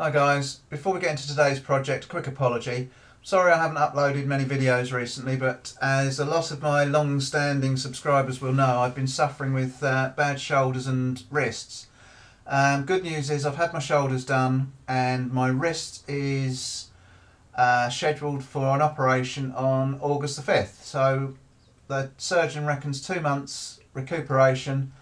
Hi guys, before we get into today's project, quick apology. Sorry I haven't uploaded many videos recently, but as a lot of my long-standing subscribers will know, I've been suffering with uh, bad shoulders and wrists. Um, good news is I've had my shoulders done and my wrist is uh, scheduled for an operation on August the 5th. So the surgeon reckons two months recuperation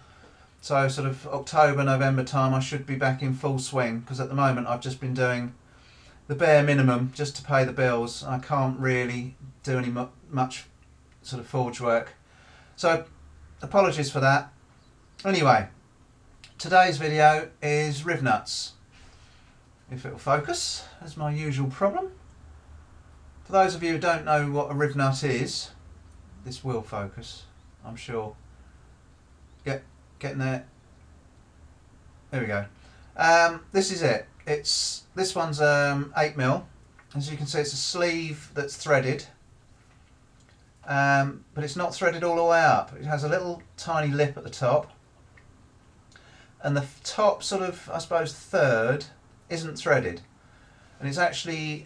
so sort of October, November time, I should be back in full swing because at the moment I've just been doing the bare minimum just to pay the bills. I can't really do any mu much sort of forge work. So apologies for that. Anyway, today's video is Rivnuts. If it will focus, as my usual problem. For those of you who don't know what a rivnut is, this will focus, I'm sure. Get getting there. There we go. Um, this is it. It's this one's um, eight mil. As you can see, it's a sleeve that's threaded, um, but it's not threaded all the way up. It has a little tiny lip at the top, and the top sort of, I suppose, third isn't threaded, and it's actually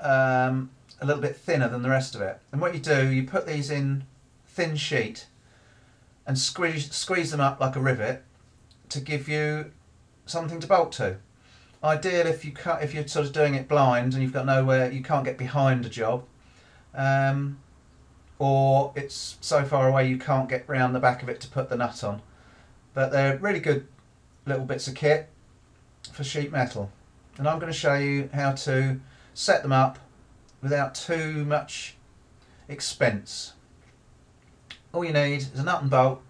um, a little bit thinner than the rest of it. And what you do, you put these in thin sheet and squeeze, squeeze them up like a rivet to give you something to bolt to. Ideal if you cut, if you're sort of doing it blind and you've got nowhere, you can't get behind a job, um, or it's so far away you can't get round the back of it to put the nut on. But they're really good little bits of kit for sheet metal, and I'm going to show you how to set them up without too much expense all you need is a nut and bolt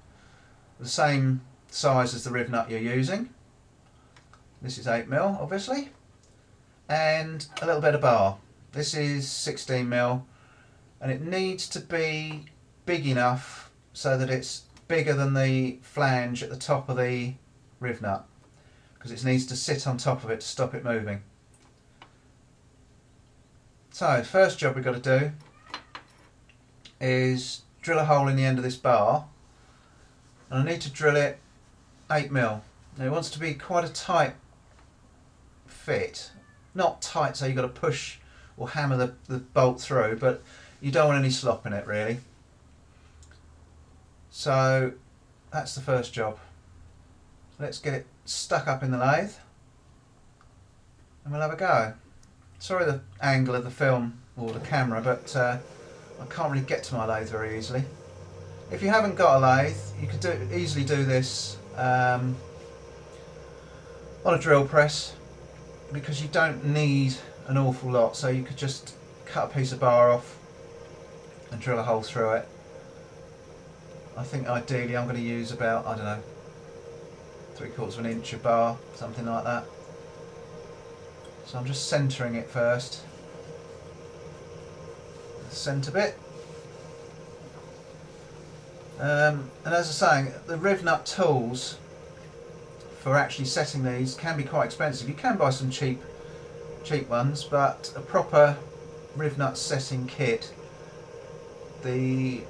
the same size as the riv nut you're using. This is 8mm obviously. And a little bit of bar. This is 16mm and it needs to be big enough so that it's bigger than the flange at the top of the riv nut because it needs to sit on top of it to stop it moving. So first job we've got to do is drill a hole in the end of this bar and I need to drill it 8 mil. Now it wants to be quite a tight fit, not tight so you've got to push or hammer the, the bolt through but you don't want any slop in it really. So that's the first job. Let's get it stuck up in the lathe and we'll have a go. Sorry the angle of the film or the camera but uh, I can't really get to my lathe very easily. If you haven't got a lathe, you could do, easily do this um, on a drill press because you don't need an awful lot. So you could just cut a piece of bar off and drill a hole through it. I think ideally I'm going to use about, I don't know, three quarters of an inch of bar, something like that. So I'm just centering it first centre bit. Um, and as I was saying, the Rivnut tools for actually setting these can be quite expensive. You can buy some cheap cheap ones, but a proper Rivnut setting kit, the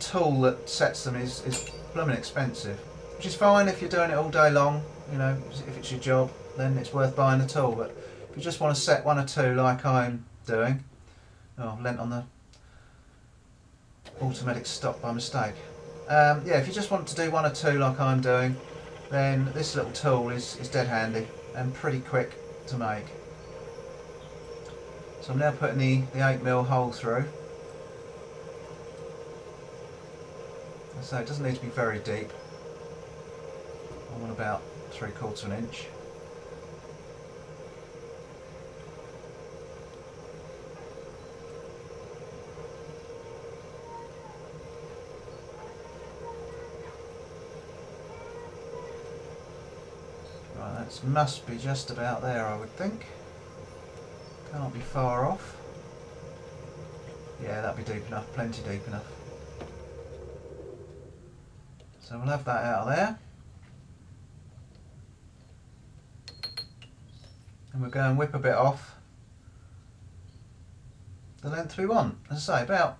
tool that sets them is, is blooming expensive. Which is fine if you're doing it all day long, you know, if it's your job, then it's worth buying the tool. But if you just want to set one or two like I'm doing, oh, lent on the automatic stop by mistake. Um, yeah, if you just want to do one or two like I'm doing, then this little tool is, is dead handy and pretty quick to make. So I'm now putting the, the 8mm hole through. So it doesn't need to be very deep. I want about three quarters of an inch. That must be just about there, I would think. Can't be far off. Yeah, that'd be deep enough, plenty deep enough. So we'll have that out of there. And we'll go and whip a bit off the length we want. As I say, about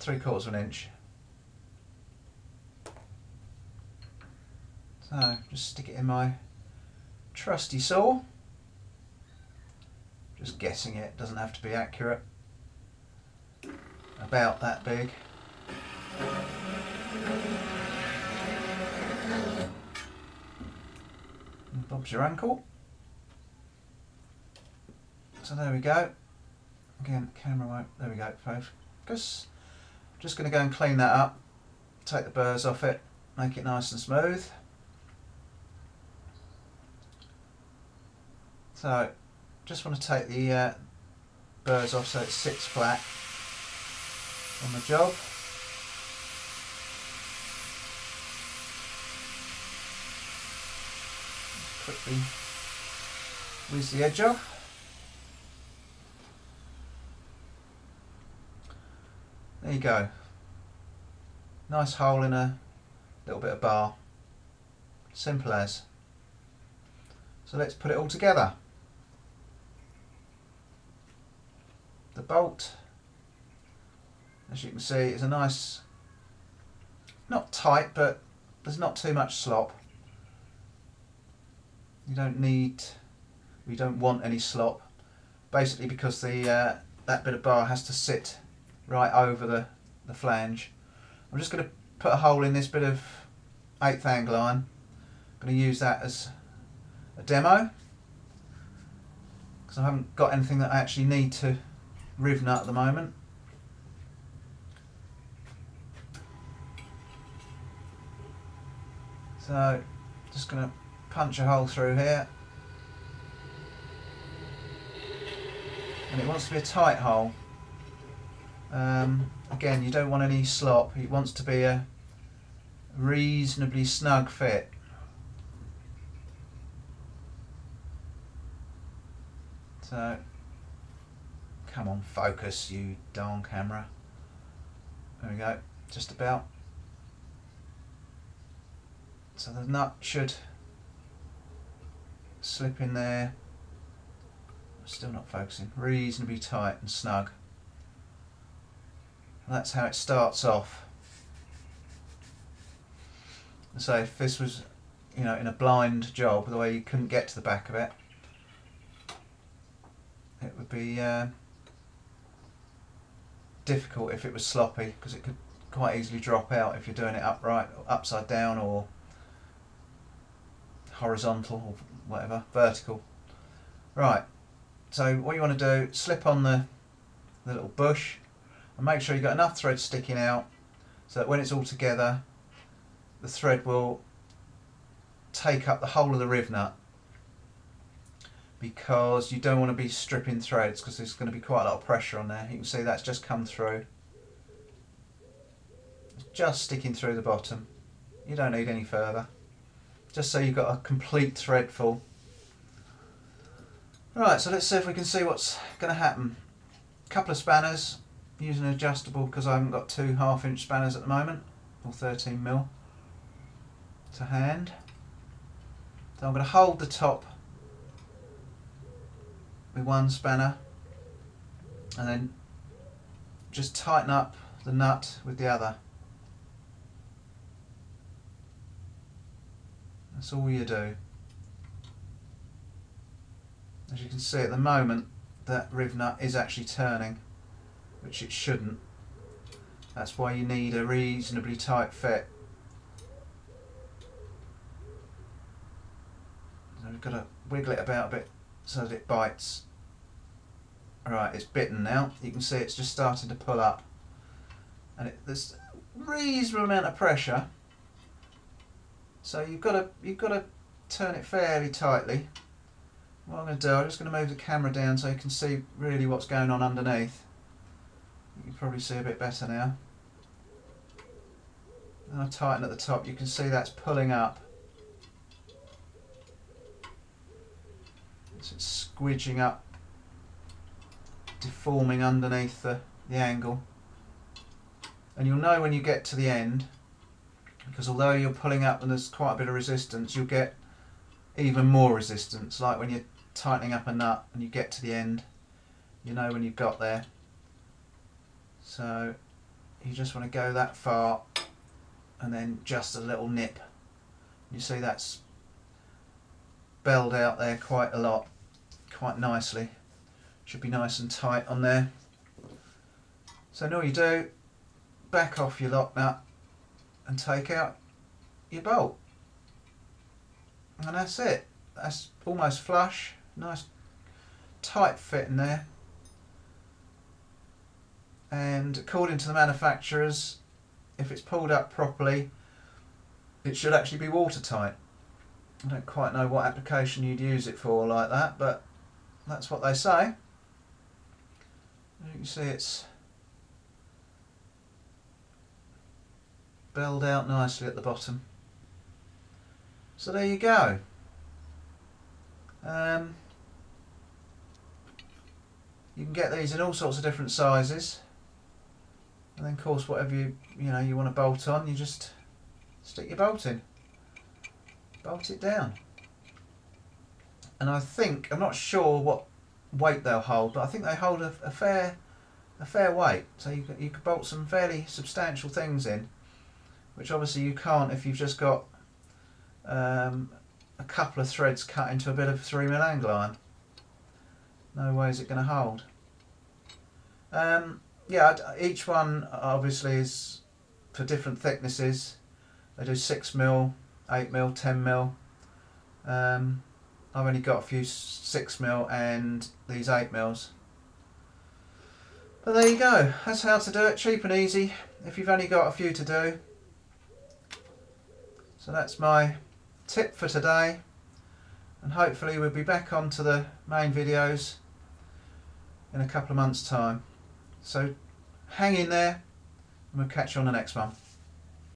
three quarters of an inch. So just stick it in my trusty saw. Just guessing it, doesn't have to be accurate. About that big. Bob's your uncle. So there we go. Again, camera won't, there we go, focus. Just going to go and clean that up, take the burrs off it, make it nice and smooth. So, just want to take the uh, burrs off so it sits flat on the job. Quickly whiz the edge off. There you go. Nice hole in a little bit of bar. Simple as. So let's put it all together. The bolt, as you can see, is a nice, not tight, but there's not too much slop. You don't need, we don't want any slop, basically because the uh, that bit of bar has to sit right over the, the flange. I'm just going to put a hole in this bit of 8th angle iron. I'm going to use that as a demo because I haven't got anything that I actually need to riv nut at the moment. So just going to punch a hole through here and it wants to be a tight hole um, again, you don't want any slop. It wants to be a reasonably snug fit. So, come on, focus, you darn camera. There we go, just about. So the nut should slip in there. Still not focusing. Reasonably tight and snug. That's how it starts off. So if this was, you know, in a blind job, the way you couldn't get to the back of it, it would be uh, difficult if it was sloppy because it could quite easily drop out if you're doing it upright, upside down, or horizontal, or whatever, vertical. Right. So what you want to do, slip on the, the little bush and make sure you've got enough thread sticking out so that when it's all together the thread will take up the whole of the riv nut because you don't want to be stripping threads because there's going to be quite a lot of pressure on there. You can see that's just come through. It's just sticking through the bottom. You don't need any further. Just so you've got a complete thread full. Right, so let's see if we can see what's going to happen. A couple of spanners, using an adjustable because I haven't got two half inch spanners at the moment or 13 mil to hand so I'm going to hold the top with one spanner and then just tighten up the nut with the other that's all you do as you can see at the moment that riv nut is actually turning which it shouldn't. That's why you need a reasonably tight fit. So we've got to wiggle it about a bit so that it bites. Right, it's bitten now. You can see it's just starting to pull up. And it, there's a reasonable amount of pressure. So you've got to you've got to turn it fairly tightly. What I'm going to do, I'm just going to move the camera down so you can see really what's going on underneath. You can probably see a bit better now. And I tighten at the top, you can see that's pulling up. It's squidging up, deforming underneath the, the angle. And you'll know when you get to the end, because although you're pulling up and there's quite a bit of resistance, you'll get even more resistance, like when you're tightening up a nut and you get to the end, you know when you've got there. So you just want to go that far and then just a little nip. You see that's belled out there quite a lot, quite nicely. Should be nice and tight on there. So now you do, back off your lock nut and take out your bolt. And that's it. That's almost flush. Nice tight fit in there. And according to the manufacturers, if it's pulled up properly, it should actually be watertight. I don't quite know what application you'd use it for like that, but that's what they say. You can see it's belled out nicely at the bottom. So there you go. Um, you can get these in all sorts of different sizes. And then of course whatever you you know you want to bolt on, you just stick your bolt in. Bolt it down. And I think I'm not sure what weight they'll hold, but I think they hold a, a fair a fair weight. So you could, you could bolt some fairly substantial things in, which obviously you can't if you've just got um, a couple of threads cut into a bit of 3mm angle iron. No way is it going to hold. Um, yeah, each one obviously is for different thicknesses. They do 6mm, 8mm, 10mm. Um, I've only got a few 6mm and these 8mm. But there you go, that's how to do it, cheap and easy, if you've only got a few to do. So that's my tip for today and hopefully we'll be back onto the main videos in a couple of months time. So hang in there and we'll catch you on the next one.